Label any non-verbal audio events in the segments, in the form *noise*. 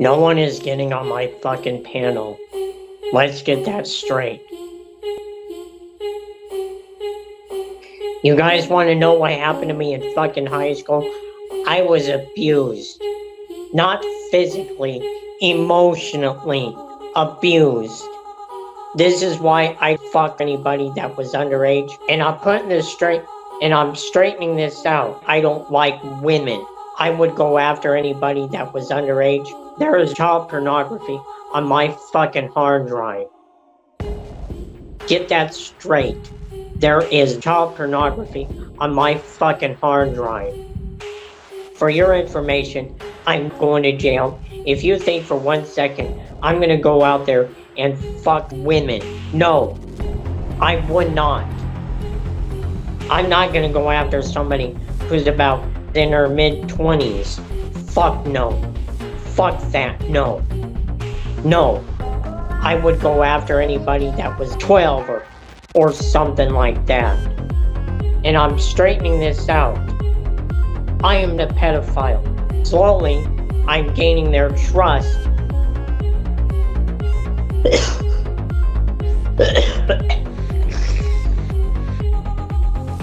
No one is getting on my fucking panel. Let's get that straight. You guys want to know what happened to me in fucking high school? I was abused. Not physically, emotionally abused. This is why I fuck anybody that was underage. And I'm putting this straight and I'm straightening this out. I don't like women. I would go after anybody that was underage. There is child pornography on my fucking hard drive. Get that straight. There is child pornography on my fucking hard drive. For your information, I'm going to jail. If you think for one second I'm gonna go out there and fuck women, no, I would not. I'm not gonna go after somebody who's about in her mid 20s. Fuck no. Fuck that, no. No. I would go after anybody that was 12 or, or something like that. And I'm straightening this out. I am the pedophile. Slowly, I'm gaining their trust. *coughs*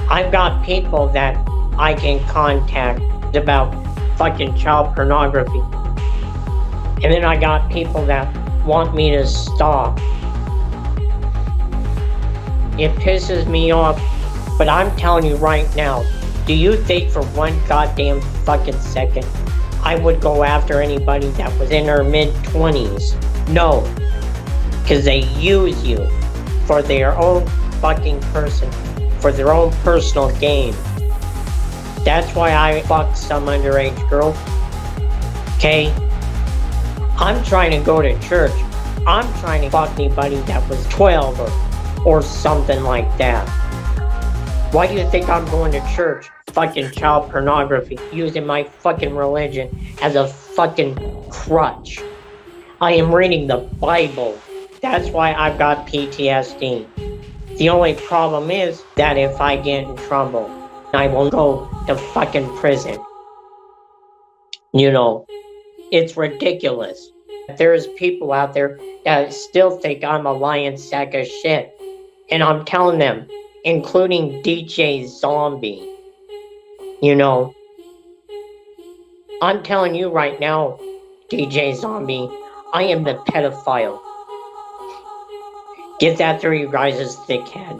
I've got people that I can contact about fucking child pornography. And then I got people that want me to stop. It pisses me off, but I'm telling you right now, do you think for one goddamn fucking second I would go after anybody that was in their mid 20s? No. Because they use you for their own fucking person, for their own personal gain. That's why I fucked some underage girl. Okay? I'm trying to go to church. I'm trying to fuck anybody that was 12 or, or something like that. Why do you think I'm going to church? Fucking child pornography, using my fucking religion as a fucking crutch. I am reading the Bible. That's why I've got PTSD. The only problem is that if I get in trouble, I will go to fucking prison. You know, it's ridiculous. There's people out there that still think I'm a lion sack of shit. And I'm telling them, including DJ Zombie, you know, I'm telling you right now, DJ Zombie, I am the pedophile. Get that through you guys' thick head.